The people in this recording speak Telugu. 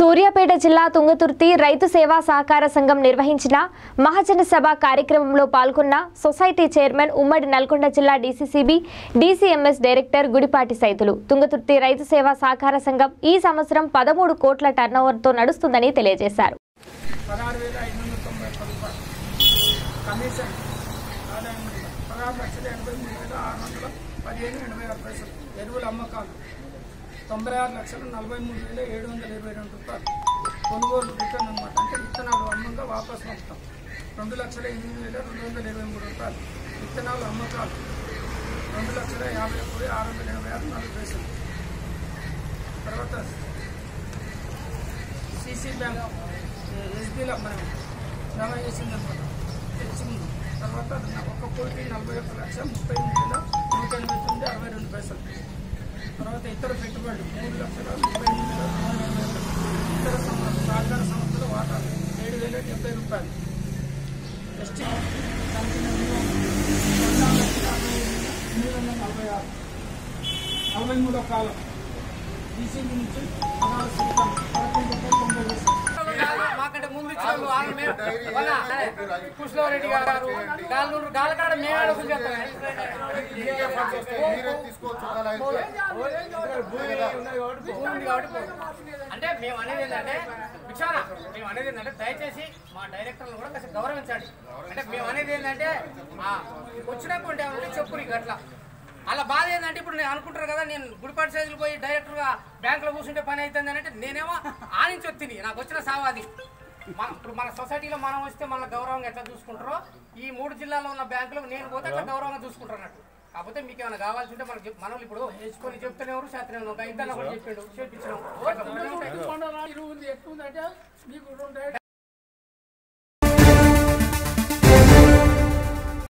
సూర్యాపేట జిల్లా తుంగతుర్తి రైతు సేవా సహకార సంఘం నిర్వహించిన మహాజన సభ కార్యక్రమంలో పాల్గొన్న సొసైటీ చైర్మన్ ఉమ్మడి నల్గొండ జిల్లా DCCB DCMS director Gudipati Saithulu Thungathurthi రైతు సేవా సహకార సంఘం ఈ సంవత్సరం పదమూడు కోట్ల టర్నోవర్తో నడుస్తుందని తెలియజేశారు తొంభై ఆరు ఎరువుల అమ్మకాలు తొంభై ఆరు లక్షల నలభై మూడు వేల ఏడు వందల రెండు రూపాయలు కొనుగోలు రిటర్న్ అనమాట అంటే విత్తనాలు అమ్మంగా వాపస్ మొత్తం రెండు లక్షల ఎనిమిది వేల రెండు వందల ఇరవై మూడు రూపాయలు విత్తనాలు అమ్మకాలు రెండు లక్షల యాభై ఒకటి ఆరు వందల ఎనభై ఆరు నాలుగు పైసలు తర్వాత సిసి బ్యాంక్ ఎస్బీలో మనం జమ చేసిందనమాట తెచ్చింది తర్వాత ఒక ఒక్క కోటి నలభై ఒక్క లక్ష ముప్పై ఎనిమిది వేల నూట ఎనభై తొమ్మిది అరవై రెండు పైసలు. తర్వాత ఇతర పెట్టుబడులు మూడు లక్షల ముప్పై ఎనిమిది వేల రెండు వందల ఎనభై ఒకటి. ఇతర సంస్థ సహకార సంస్థల వాటాలు ఏడు వేల డెబ్బై రూపాయలు ఎస్టీ కంపెనీ పద్నాలుగు లక్షల అరవై ఎనిమిది వందల నలభై ఆరు నలభై మూడో కాలం డీసీబీ నుంచి కృష్ణారెడ్డి గారు గాలూరు గాలకాడ మేము అంటే మేము అనేది ఏంటంటే విచారణ. మేము అనేది ఏంటంటే దయచేసి మా డైరెక్టర్లు కూడా కాస్త గౌరవించండి. అంటే మేము అనేది ఏంటంటే వచ్చినప్పుడు ఏమంటే చెప్పు నీకు అట్లా అలా బాధ ఏంటంటే ఇప్పుడు నేను అనుకుంటారు కదా నేను గుడిపాటి సైజులు పోయి డైరెక్టర్గా బ్యాంకులో కూర్చుంటే పని అవుతుంది అంటే నేనేమో ఆనించి వచ్చింది నాకు వచ్చిన సావాది. మన ఇప్పుడు మన సొసైటీలో మనం వస్తే మన గౌరవంగా ఎట్లా చూసుకుంటారో ఈ మూడు జిల్లాలో ఉన్న బ్యాంకులో నేను పోతే అట్లా గౌరవంగా చూసుకుంటారు అన్నట్టు. కాకపోతే మీకు ఏమైనా కావాల్సి ఉంటే మనకి మనం ఇప్పుడు కొన్ని చెప్తూనే ఎవరు శాస్త్రం ఒక ఇద్దరు చెప్పిండు